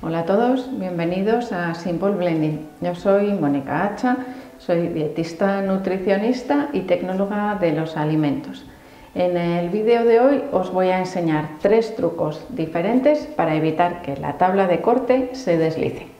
Hola a todos, bienvenidos a Simple Blending. Yo soy Mónica Hacha, soy dietista nutricionista y tecnóloga de los alimentos. En el vídeo de hoy os voy a enseñar tres trucos diferentes para evitar que la tabla de corte se deslice.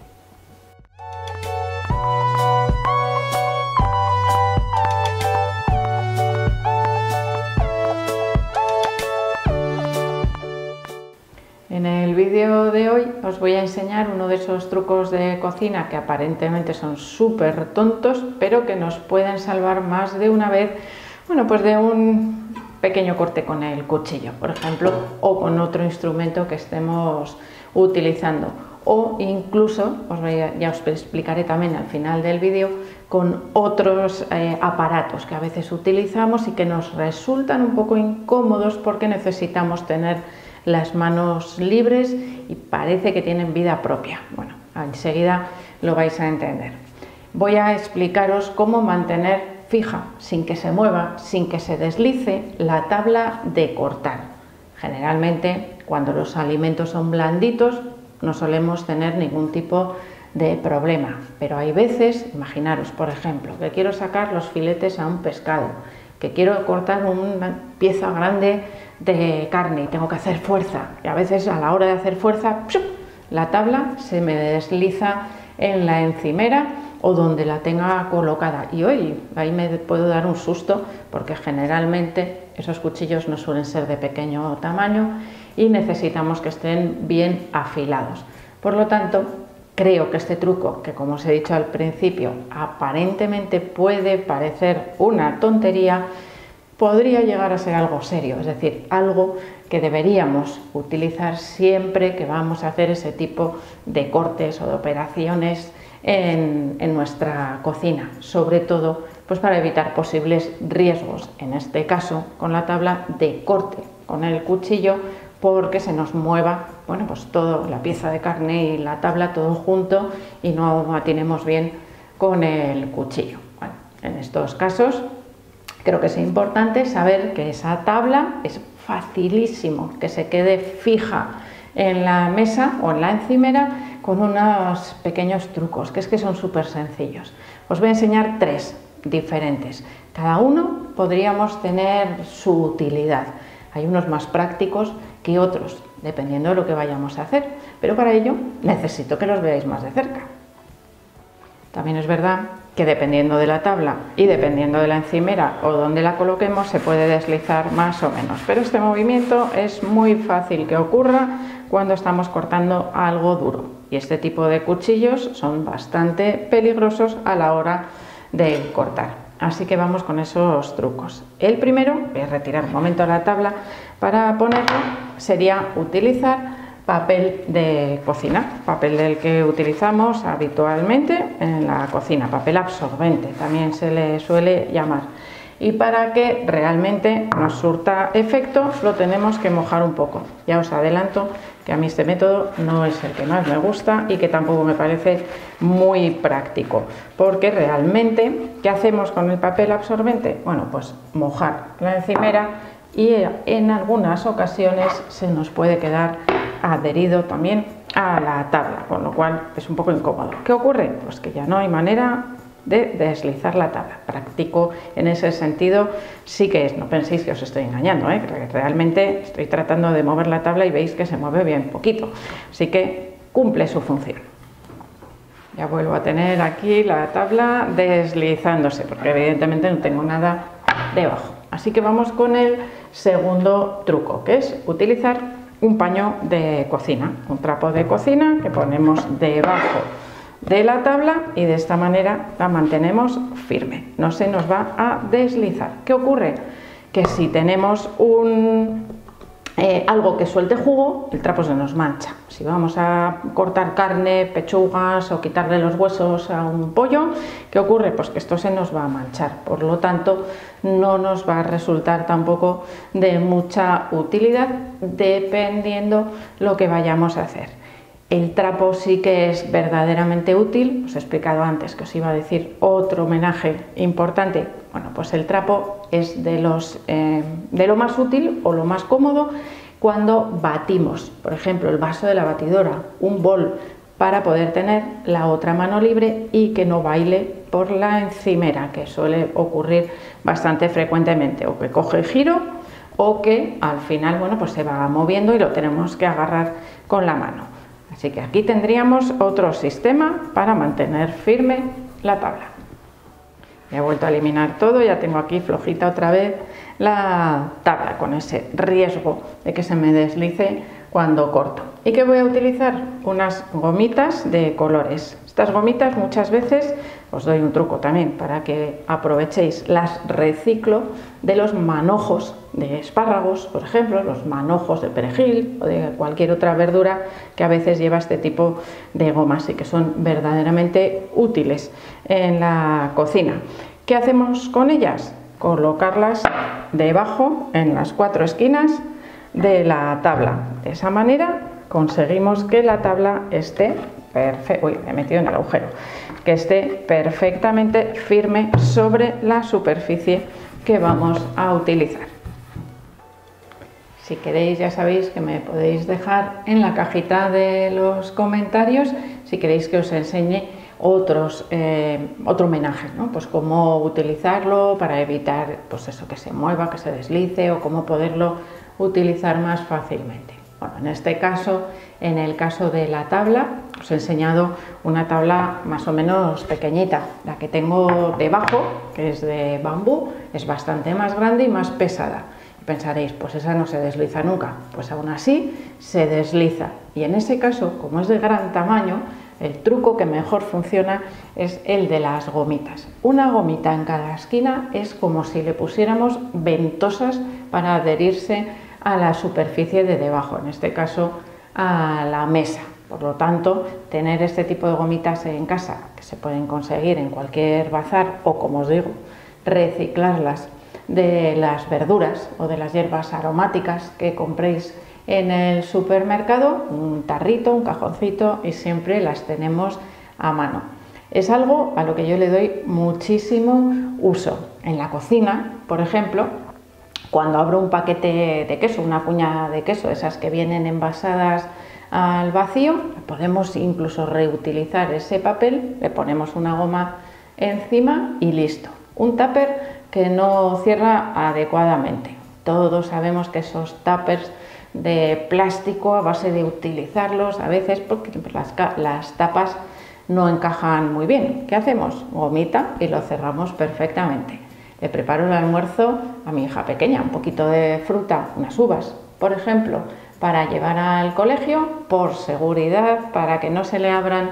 De hoy os voy a enseñar uno de esos trucos de cocina que aparentemente son súper tontos, pero que nos pueden salvar más de una vez, bueno, pues de un pequeño corte con el cuchillo, por ejemplo, o con otro instrumento que estemos utilizando. O incluso, ya os explicaré también al final del vídeo, con otros eh, aparatos que a veces utilizamos y que nos resultan un poco incómodos porque necesitamos tener las manos libres y parece que tienen vida propia. Bueno, enseguida lo vais a entender. Voy a explicaros cómo mantener fija, sin que se mueva, sin que se deslice, la tabla de cortar. Generalmente, cuando los alimentos son blanditos, no solemos tener ningún tipo de problema, pero hay veces, imaginaros, por ejemplo, que quiero sacar los filetes a un pescado, que quiero cortar una pieza grande de carne y tengo que hacer fuerza. Y a veces a la hora de hacer fuerza, la tabla se me desliza en la encimera o donde la tenga colocada. Y hoy ahí me puedo dar un susto porque generalmente esos cuchillos no suelen ser de pequeño tamaño y necesitamos que estén bien afilados. Por lo tanto, creo que este truco, que como os he dicho al principio, aparentemente puede parecer una tontería, podría llegar a ser algo serio, es decir, algo que deberíamos utilizar siempre que vamos a hacer ese tipo de cortes o de operaciones en, nuestra cocina, sobre todo pues para evitar posibles riesgos, en este caso con la tabla de corte, con el cuchillo, porque se nos mueva, bueno, pues todo, la pieza de carne y la tabla todo junto y no atinemos bien con el cuchillo. Bueno, en estos casos Creo que es importante saber que esa tabla es facilísimo que se quede fija en la mesa o en la encimera con unos pequeños trucos, que es que son súper sencillos. Os voy a enseñar tres diferentes. Cada uno podríamos tener su utilidad. Hay unos más prácticos que otros, dependiendo de lo que vayamos a hacer, pero para ello necesito que los veáis más de cerca. También es verdad que dependiendo de la tabla y dependiendo de la encimera o donde la coloquemos se puede deslizar más o menos. Pero este movimiento es muy fácil que ocurra cuando estamos cortando algo duro y este tipo de cuchillos son bastante peligrosos a la hora de cortar. Así que vamos con esos trucos. El primero, voy a retirar un momento la tabla para ponerlo, sería utilizar papel de cocina, papel del que utilizamos habitualmente en la cocina, papel absorbente también se le suele llamar. Y para que realmente nos surta efecto lo tenemos que mojar un poco. Ya os adelanto que a mí este método no es el que más me gusta y que tampoco me parece muy práctico. Porque realmente, ¿qué hacemos con el papel absorbente? Bueno, pues mojar la encimera y en algunas ocasiones se nos puede quedar adherido también a la tabla, con lo cual es un poco incómodo. ¿Qué ocurre? Pues que ya no hay manera de deslizar la tabla. Práctico en ese sentido sí que es, no penséis que os estoy engañando, ¿eh? realmente estoy tratando de mover la tabla y veis que se mueve bien poquito, así que cumple su función. Ya vuelvo a tener aquí la tabla deslizándose, porque evidentemente no tengo nada debajo. Así que vamos con el segundo truco, que es utilizar un paño de cocina, un trapo de cocina que ponemos debajo de la tabla y de esta manera la mantenemos firme, no se nos va a deslizar. ¿Qué ocurre? Que si tenemos un, eh, algo que suelte jugo, el trapo se nos mancha. Si vamos a cortar carne, pechugas o quitarle los huesos a un pollo, ¿qué ocurre? Pues que esto se nos va a manchar. Por lo tanto, no nos va a resultar tampoco de mucha utilidad dependiendo lo que vayamos a hacer. El trapo sí que es verdaderamente útil, os he explicado antes que os iba a decir otro homenaje importante. Bueno, pues el trapo es de, los, eh, de lo más útil o lo más cómodo cuando batimos, por ejemplo, el vaso de la batidora, un bol, para poder tener la otra mano libre y que no baile por la encimera, que suele ocurrir bastante frecuentemente, o que coge giro o que al final bueno, pues se va moviendo y lo tenemos que agarrar con la mano. Así que aquí tendríamos otro sistema para mantener firme la tabla. he vuelto a eliminar todo, ya tengo aquí flojita otra vez la tabla con ese riesgo de que se me deslice cuando corto. ¿Y qué voy a utilizar? Unas gomitas de colores. Estas gomitas muchas veces os doy un truco también para que aprovechéis. Las reciclo de los manojos de espárragos, por ejemplo, los manojos de perejil o de cualquier otra verdura que a veces lleva este tipo de gomas y que son verdaderamente útiles en la cocina. ¿Qué hacemos con ellas? Colocarlas debajo en las cuatro esquinas de la tabla. De esa manera conseguimos que la tabla esté perfecta. He metido en el agujero. Que esté perfectamente firme sobre la superficie que vamos a utilizar. Si queréis, ya sabéis que me podéis dejar en la cajita de los comentarios si queréis que os enseñe otros, eh, otro homenaje, ¿no? pues cómo utilizarlo para evitar pues eso, que se mueva, que se deslice o cómo poderlo utilizar más fácilmente. Bueno, en este caso, en el caso de la tabla, os he enseñado una tabla más o menos pequeñita. La que tengo debajo, que es de bambú, es bastante más grande y más pesada. pensaréis, pues esa no se desliza nunca. Pues aún así se desliza. Y en ese caso, como es de gran tamaño, el truco que mejor funciona es el de las gomitas. Una gomita en cada esquina es como si le pusiéramos ventosas para adherirse a la superficie de debajo, en este caso a la mesa. Por lo tanto, tener este tipo de gomitas en casa, que se pueden conseguir en cualquier bazar o, como os digo, reciclarlas de las verduras o de las hierbas aromáticas que compréis en el supermercado, un tarrito, un cajoncito y siempre las tenemos a mano. Es algo a lo que yo le doy muchísimo uso. En la cocina, por ejemplo, cuando abro un paquete de queso, una cuña de queso, esas que vienen envasadas al vacío, podemos incluso reutilizar ese papel, le ponemos una goma encima y listo. Un tupper que no cierra adecuadamente. Todos sabemos que esos tuppers de plástico a base de utilizarlos a veces porque las, las tapas no encajan muy bien. ¿Qué hacemos? Gomita y lo cerramos perfectamente. Le preparo el almuerzo a mi hija pequeña, un poquito de fruta, unas uvas, por ejemplo, para llevar al colegio, por seguridad, para que no se le abran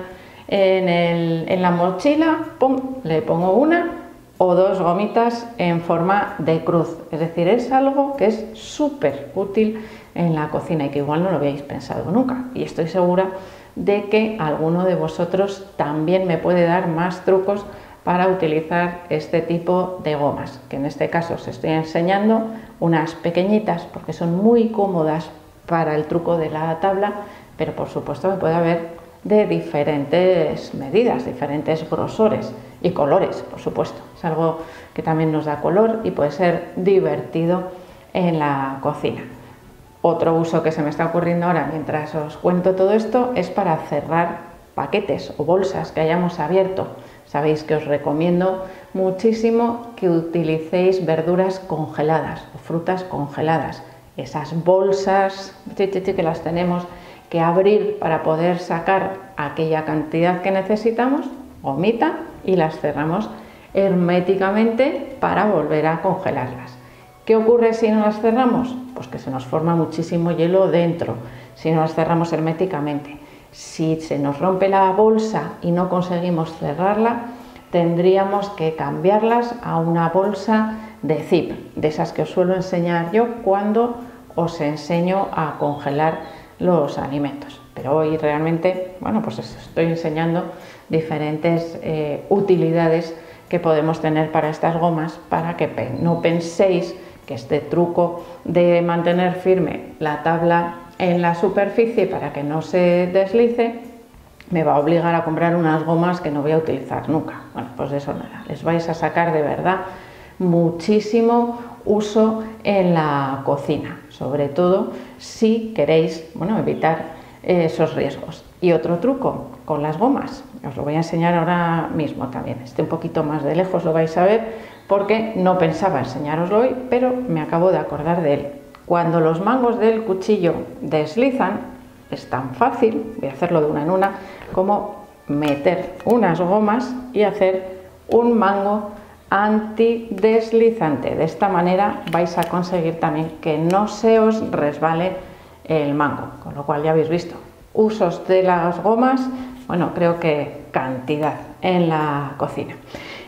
en, en la mochila, ¡pum! le pongo una o dos gomitas en forma de cruz. Es decir, es algo que es súper útil en la cocina y que igual no lo habéis pensado nunca. Y estoy segura de que alguno de vosotros también me puede dar más trucos para utilizar este tipo de gomas, que en este caso os estoy enseñando unas pequeñitas porque son muy cómodas para el truco de la tabla, pero por supuesto me puede haber de diferentes medidas, diferentes grosores y colores, por supuesto. Es algo que también nos da color y puede ser divertido en la cocina. Otro uso que se me está ocurriendo ahora mientras os cuento todo esto es para cerrar paquetes o bolsas que hayamos abierto. Sabéis que os recomiendo muchísimo que utilicéis verduras congeladas o frutas congeladas. Esas bolsas que las tenemos que abrir para poder sacar aquella cantidad que necesitamos, gomita, y las cerramos herméticamente para volver a congelarlas. ¿Qué ocurre si no las cerramos? Pues que se nos forma muchísimo hielo dentro, si no las cerramos herméticamente. Si se nos rompe la bolsa y no conseguimos cerrarla, tendríamos que cambiarlas a una bolsa de zip, de esas que os suelo enseñar yo cuando os enseño a congelar los alimentos. Pero hoy realmente, bueno, pues os estoy enseñando diferentes eh, utilidades que podemos tener para estas gomas para que no penséis que este truco de mantener firme la tabla en la superficie para que no se deslice me va a obligar a comprar unas gomas que no voy a utilizar nunca. Bueno, pues de eso nada, les vais a sacar de verdad muchísimo uso en la cocina, sobre todo si queréis bueno, evitar esos riesgos. Y otro truco con las gomas, os lo voy a enseñar ahora mismo también, este un poquito más de lejos lo vais a ver porque no pensaba enseñaroslo hoy, pero me acabo de acordar de él. Cuando los mangos del cuchillo deslizan, es tan fácil, voy a hacerlo de una en una, como meter unas gomas y hacer un mango antideslizante. De esta manera vais a conseguir también que no se os resbale el mango, con lo cual ya habéis visto usos de las gomas, bueno, creo que cantidad en la cocina.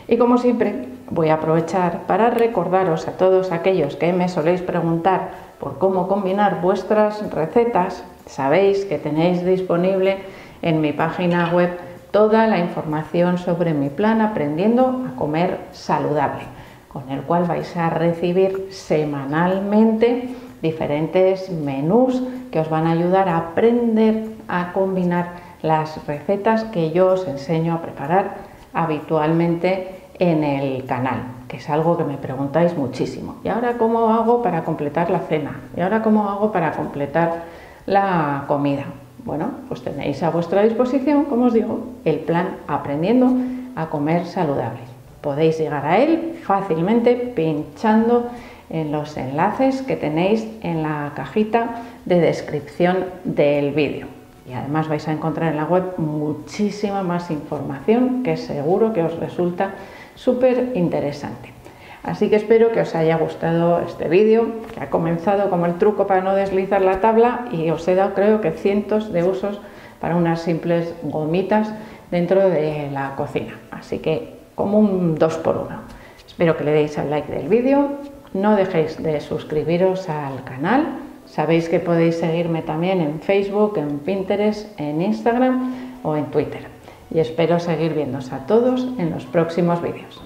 Y como siempre, voy a aprovechar para recordaros a todos aquellos que me soléis preguntar por cómo combinar vuestras recetas, sabéis que tenéis disponible en mi página web toda la información sobre mi plan Aprendiendo a comer saludable, con el cual vais a recibir semanalmente diferentes menús que os van a ayudar a aprender a combinar las recetas que yo os enseño a preparar habitualmente en el canal, que es algo que me preguntáis muchísimo. ¿Y ahora cómo hago para completar la cena? ¿Y ahora cómo hago para completar la comida? Bueno, pues tenéis a vuestra disposición, como os digo, el plan Aprendiendo a comer saludable. Podéis llegar a él fácilmente pinchando en los enlaces que tenéis en la cajita de descripción del vídeo. Y además vais a encontrar en la web muchísima más información que seguro que os resulta súper interesante. Así que espero que os haya gustado este vídeo, que ha comenzado como el truco para no deslizar la tabla y os he dado creo que cientos de usos para unas simples gomitas dentro de la cocina. Así que como un 2 por 1 Espero que le deis al like del vídeo, no dejéis de suscribiros al canal. Sabéis que podéis seguirme también en Facebook, en Pinterest, en Instagram o en Twitter. Y espero seguir viéndose a todos en los próximos vídeos.